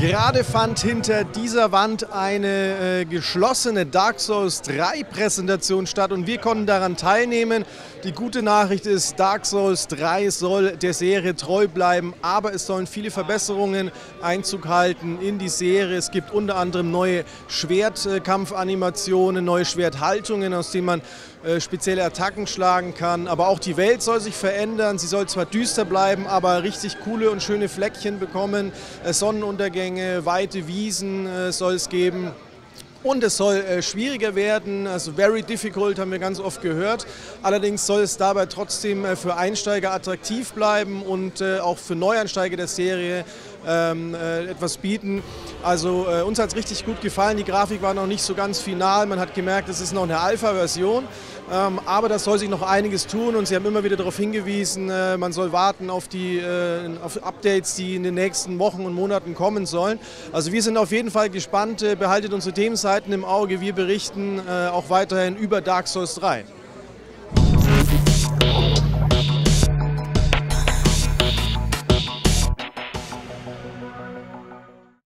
Gerade fand hinter dieser Wand eine äh, geschlossene Dark Souls 3 Präsentation statt und wir konnten daran teilnehmen. Die gute Nachricht ist, Dark Souls 3 soll der Serie treu bleiben, aber es sollen viele Verbesserungen Einzug halten in die Serie. Es gibt unter anderem neue Schwertkampfanimationen, neue Schwerthaltungen, aus denen man äh, spezielle Attacken schlagen kann. Aber auch die Welt soll sich verändern. Sie soll zwar düster bleiben, aber richtig coole und schöne Fleckchen bekommen. Äh, Sonnenuntergänge, weite Wiesen äh, soll es geben. Und es soll äh, schwieriger werden, also very difficult haben wir ganz oft gehört. Allerdings soll es dabei trotzdem äh, für Einsteiger attraktiv bleiben und äh, auch für Neuansteiger der Serie ähm, äh, etwas bieten. Also äh, uns hat es richtig gut gefallen. Die Grafik war noch nicht so ganz final. Man hat gemerkt, es ist noch eine Alpha-Version. Ähm, aber das soll sich noch einiges tun und Sie haben immer wieder darauf hingewiesen, äh, man soll warten auf die äh, auf Updates, die in den nächsten Wochen und Monaten kommen sollen. Also wir sind auf jeden Fall gespannt, äh, behaltet unsere Themenseiten im Auge, wir berichten auch weiterhin über Dark Souls 3.